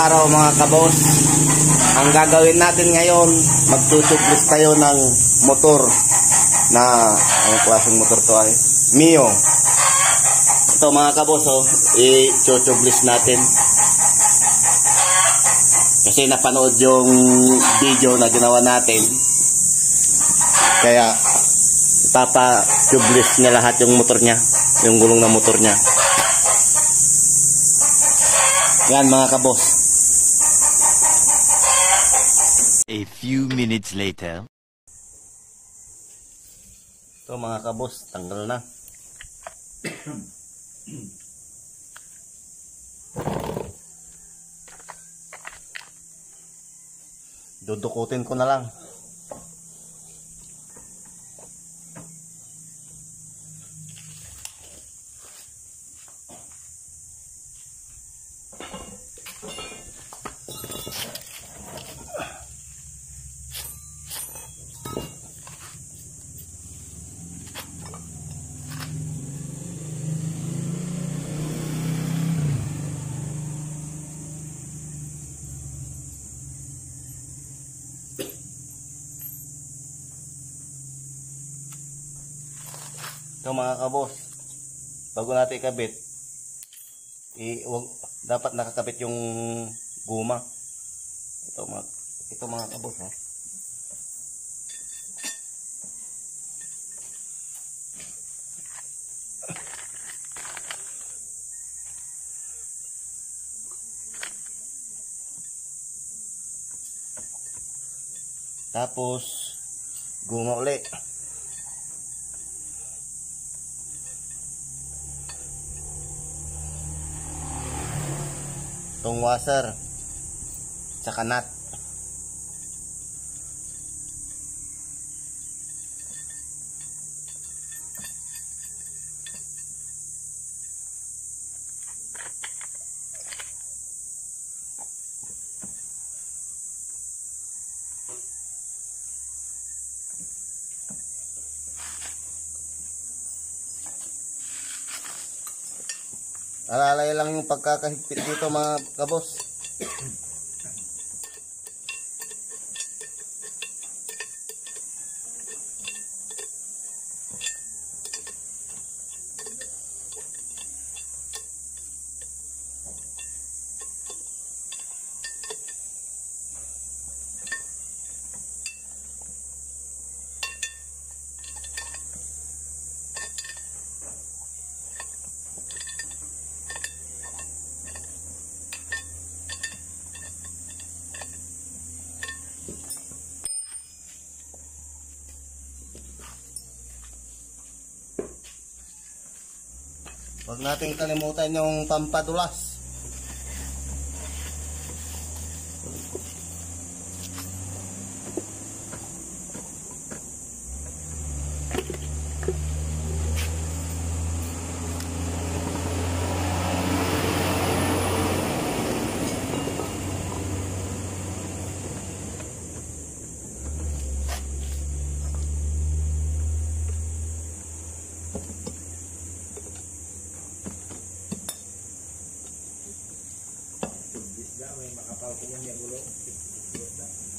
araw mga kabos. Ang gagawin natin ngayon, magtutublis tayo ng motor na, anong klaseng motor to ay? Mio. Ito mga kabos, oh, i-tutublis natin. Kasi napanood yung video na ginawa natin. Kaya, ipapa-tubeless niya lahat yung motor niya. Yung gulong ng motor niya. Yan mga kabos. A few minutes later. Ito mga kabos, tanggal na. Dudukutin ko na lang. Ito mga kabos, bago natin ikabit, i wag, dapat nakakabit yung guma. Ito mga, ito mga kabos ha. Tapos, guma ulit. Itong washer. Tsaka nut. Alalay lang yung pagkakahigpit dito mga kabos. Huwag nating kalimutan yung pampadulas. may makapal ko yan, yagulo. Yagulo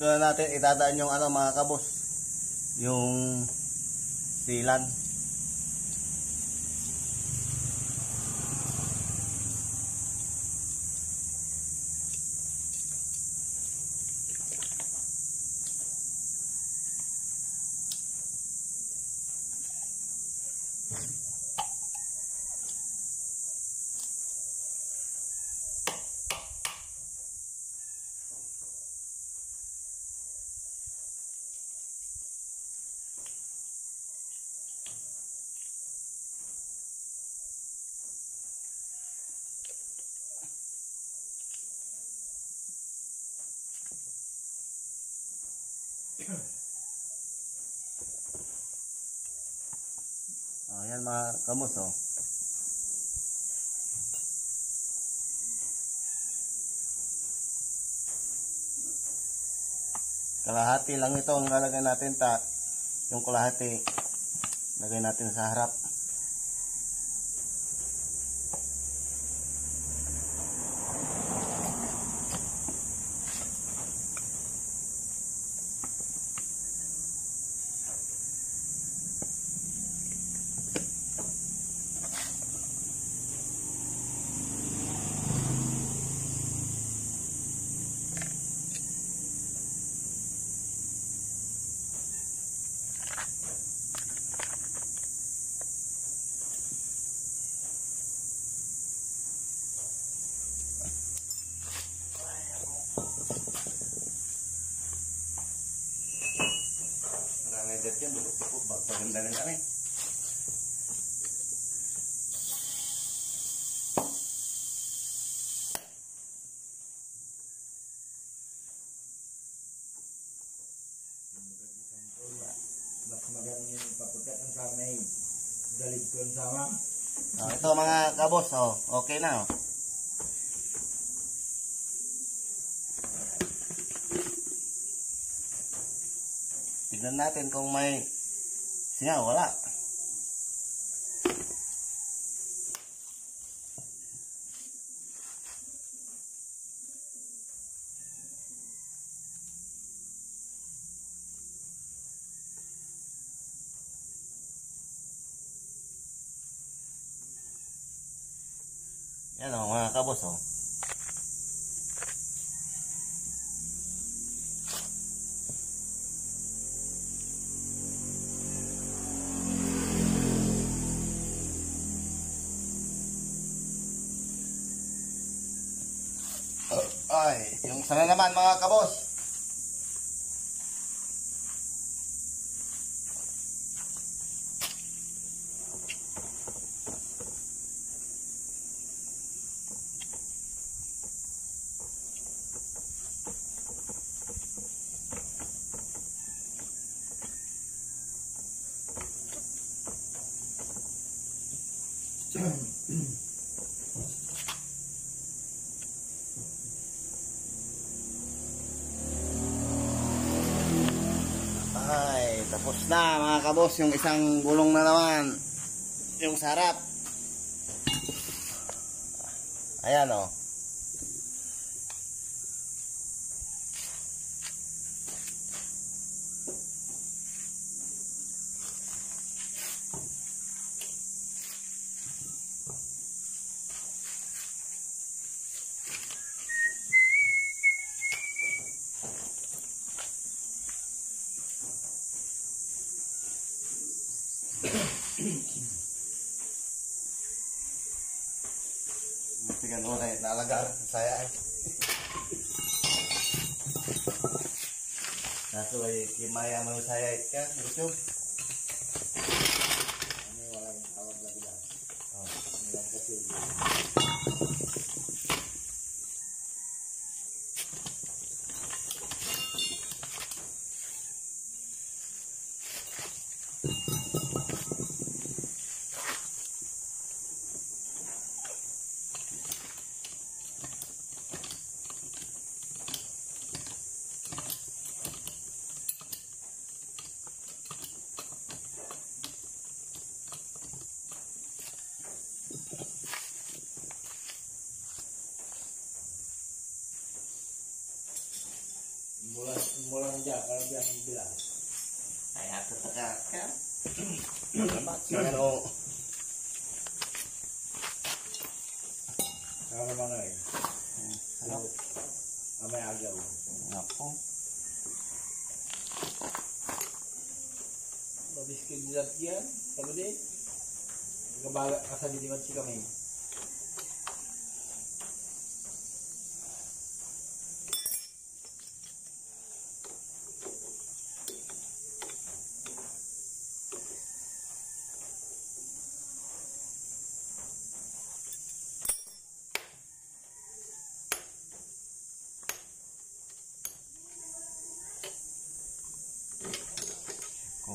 Dito na natin itadaan yung ano mga kabos. Yung silan. Oh, yan mga kamos oh. Kalahati lang ito ang lalagay natin ta. Yung kalahati lagay natin sa harap. Pagpaganda rin kami. Mas maganda yung papukat ng kamay. Dalig ko yung sama. Oh, ito mga kabos, oh, okay na. Oh. Tignan natin kung may singaw, wala. Yan oh, yung sana naman mga kabos. Ay, tapos na mga kabos yung isang gulong na naman. Yung sarap. Ayan oh. Tingnan mo na nalagar saya eh. Naso ay kimaya mo saya eh ka, YouTube. Ano yung walang tawag na bila. Oh. Nilang kasi. mulang kalau dia bilang saya ketegakan Jangan o. Kalau mana ya? ini Kalau apa yang ada? Apa? Babis kejadian, kalau deh, kebalik asal di dimensi kami.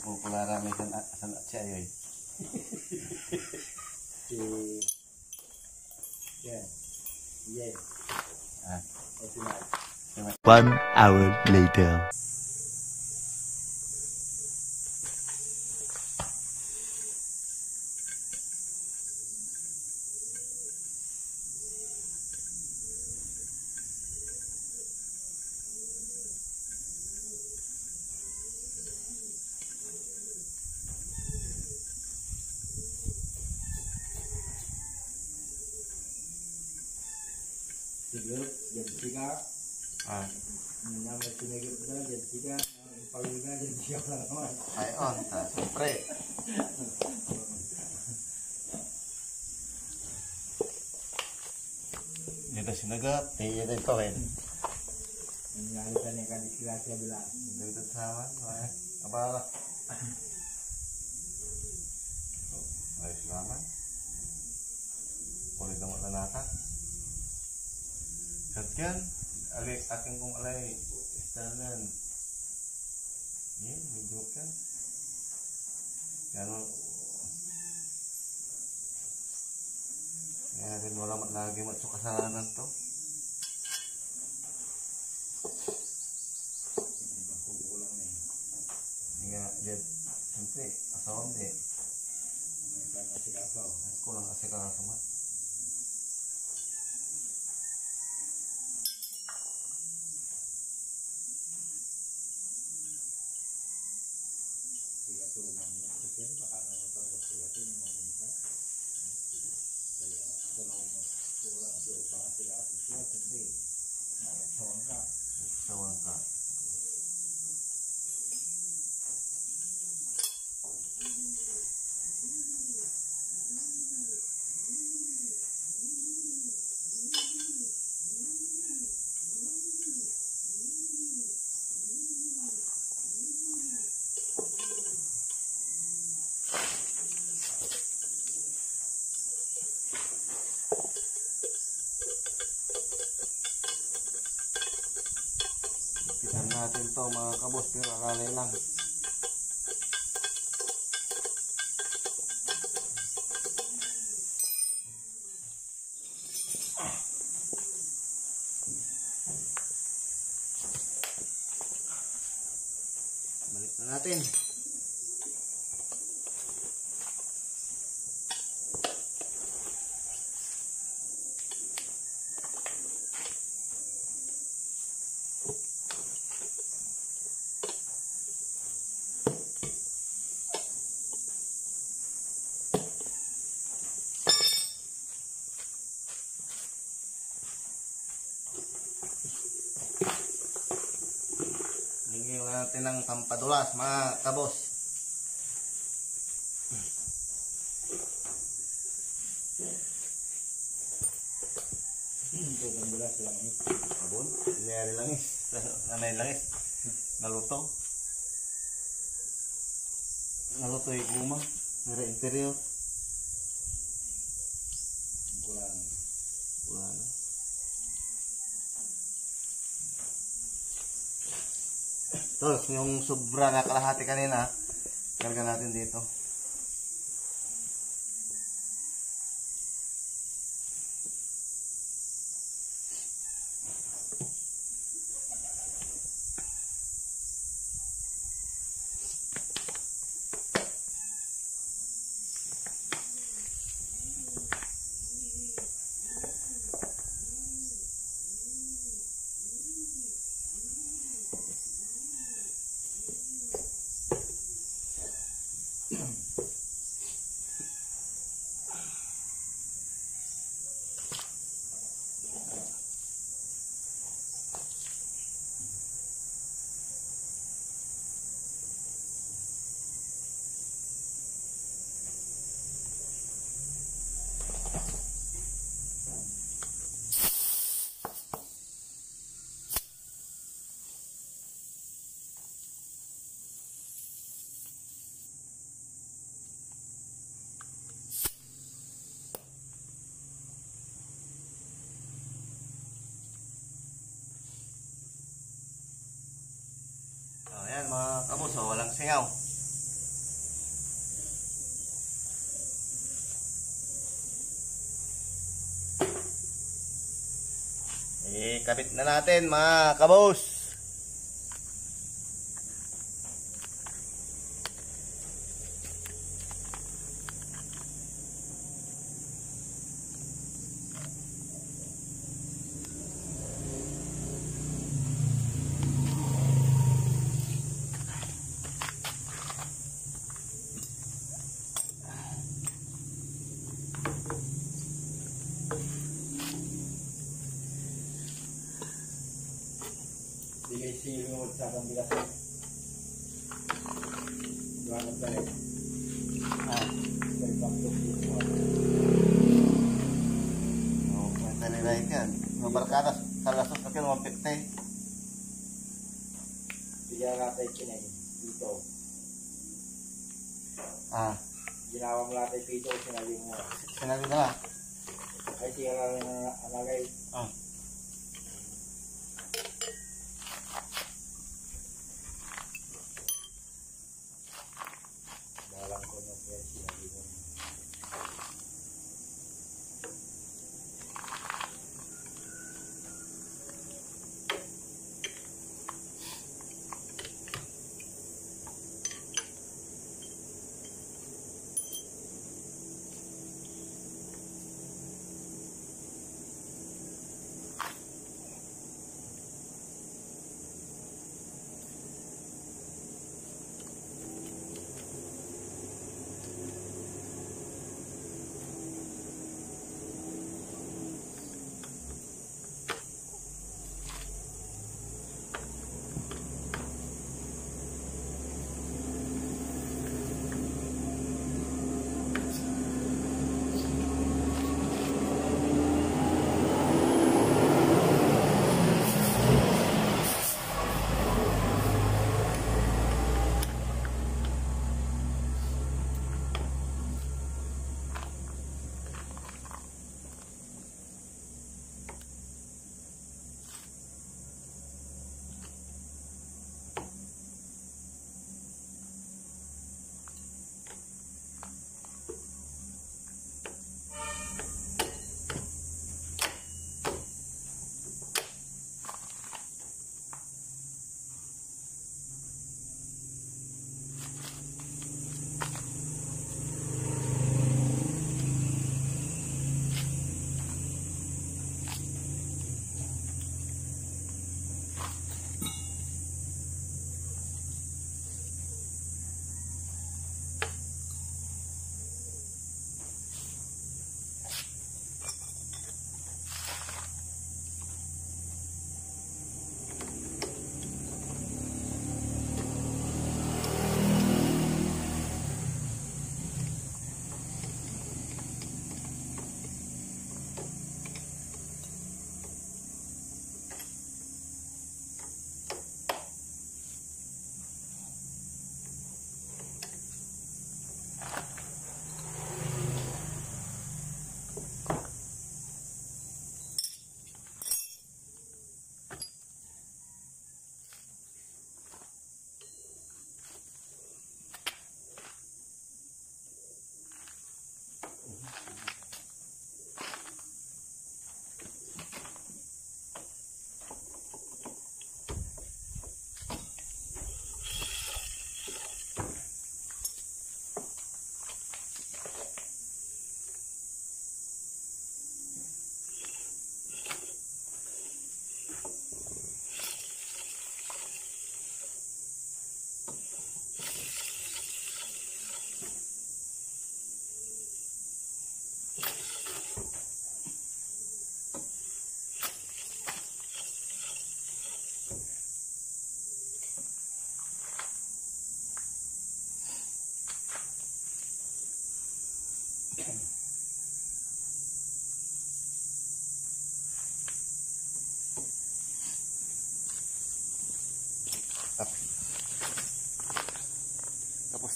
Pupulara may san san siya yoy. Si... Yan. Yan. Ah. Si. One hour later. Sigurd, yan sika. Ah. Nama sinigit na, yan sika. Ang pagulga, yan sika lang naman. Ay on, ah, siyempre. Dito sinagat, tiyo din to eh. Ang nalitan ni kanit sila siya bilang. Dito sama, ay, abala. Oh, Ayos naman. Ulit naman na nata. Katyan, ali, aking kong alay, istanan. Yan, medyo ka. Yan, Kaya rin wala lagi sa kasalanan to. Nga, jet, siyempre, asawan di. May kanya sila sa. Kulang kasi kakasamat. Sila sa umang kasi baka naman tapos sila sa yung mga minsa. Kaya sa loob mo, kulang sa upang sila sa sila. Siyempre, nakasawang ka. Asawan ka. Ipitan natin to mga kabos pero akalay lang. Balik na natin. Lingin lang natin ng pampadulas mga kabos. Ito ang bilas lang eh. Abon, nangyari lang is. Nanay lang is. Naluto. Naluto yung guma. Nara interior. Kulang. Wala Tapos yung sobra na kalahati kanina, karga natin dito. không ikabit na natin mga kabos. Mo sa bigas. Doon ang tayo. Ah, May baktok dito. oh, kwenta nila yan. Mabarkadas, salasot na kayo, 150. Bigyan natin kinay dito. Ah, Ginawa mo natin dito. Sinabi mo. sinabi na. Ay, siya lang ang alagay. Ah.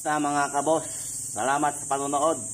Na mga kabos. Salamat sa panonood.